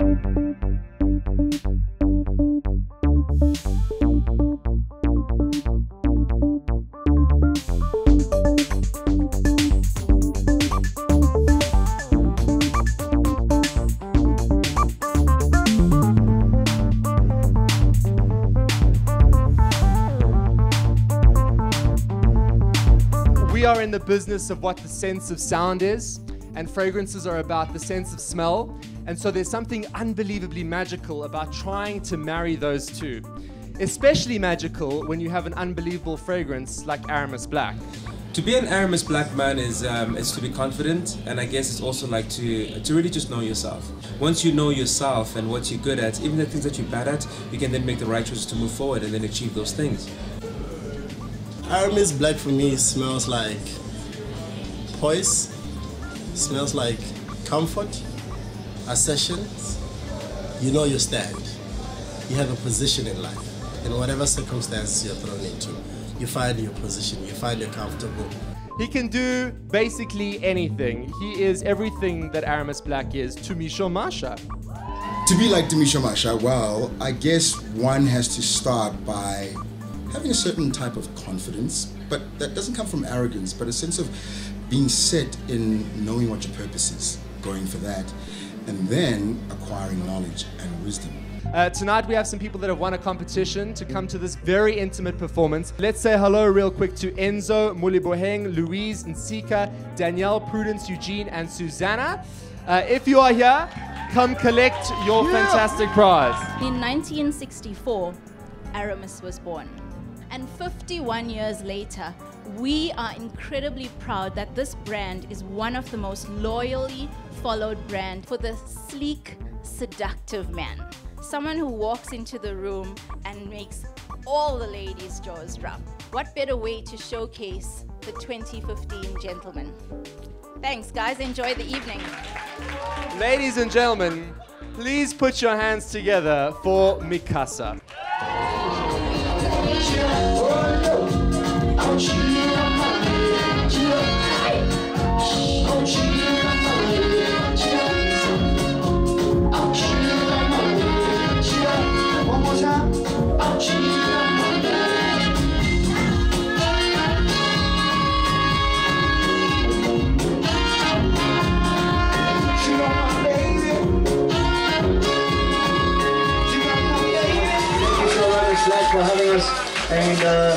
We are in the business of what the sense of sound is, and fragrances are about the sense of smell. And so there's something unbelievably magical about trying to marry those two. Especially magical when you have an unbelievable fragrance like Aramis Black. To be an Aramis black man is um, is to be confident, and I guess it's also like to to really just know yourself. Once you know yourself and what you're good at, even the things that you're bad at, you can then make the right choices to move forward and then achieve those things. Aramis Black for me smells like poise, smells like comfort, accession. You know your stand. You have a position in life. In whatever circumstances you're thrown into, you find your position, you find you're comfortable. He can do basically anything. He is everything that Aramis Black is to Misho Masha. To be like Demisha Masha, well, I guess one has to start by having a certain type of confidence, but that doesn't come from arrogance, but a sense of being set in knowing what your purpose is, going for that, and then acquiring knowledge and wisdom. Uh, tonight we have some people that have won a competition to come to this very intimate performance. Let's say hello real quick to Enzo, Muliboheng, Louise, Nsika, Danielle, Prudence, Eugene, and Susanna. Uh, if you are here, come collect your fantastic prize. In 1964, Aramis was born. And 51 years later, we are incredibly proud that this brand is one of the most loyally followed brand for the sleek, seductive man. Someone who walks into the room and makes all the ladies' jaws drop. What better way to showcase the 2015 gentleman? Thanks, guys. Enjoy the evening. Ladies and gentlemen, please put your hands together for Mi Casa. Thank And uh,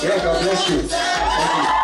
yeah, God bless you. Thank you.